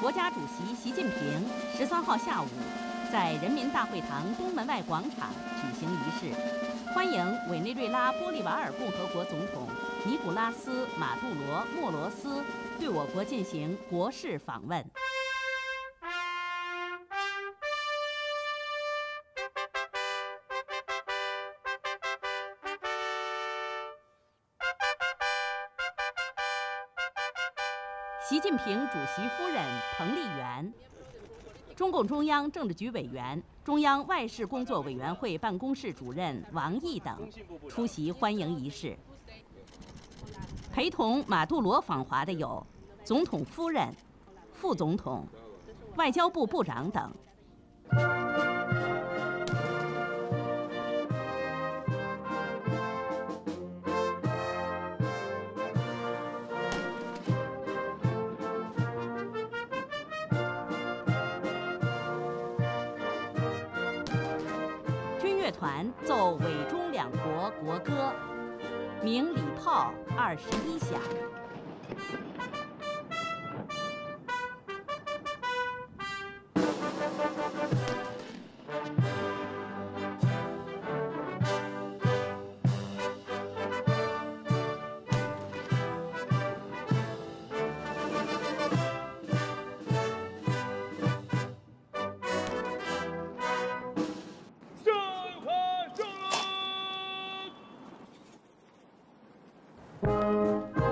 国家主席习近平十三号下午在人民大会堂东门外广场举行仪式，欢迎委内瑞拉玻利瓦尔共和国总统尼古拉斯·马杜罗·莫罗斯对我国进行国事访问。习近平主席夫人彭丽媛，中共中央政治局委员、中央外事工作委员会办公室主任王毅等出席欢迎仪式。陪同马杜罗访华的有总统夫人、副总统、外交部部长等。团奏伪中两国国歌，鸣礼炮二十一响。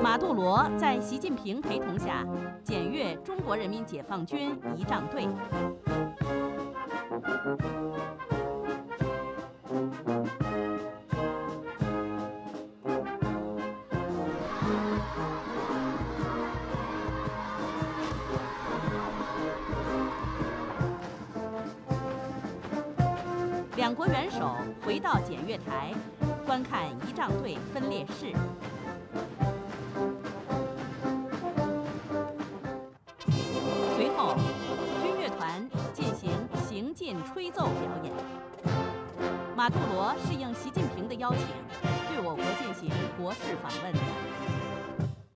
马杜罗在习近平陪同下检阅中国人民解放军仪仗队。两国元首回到检阅台，观看仪仗队分列式。行进吹奏表演。马杜罗是应习近平的邀请，对我国进行国事访问。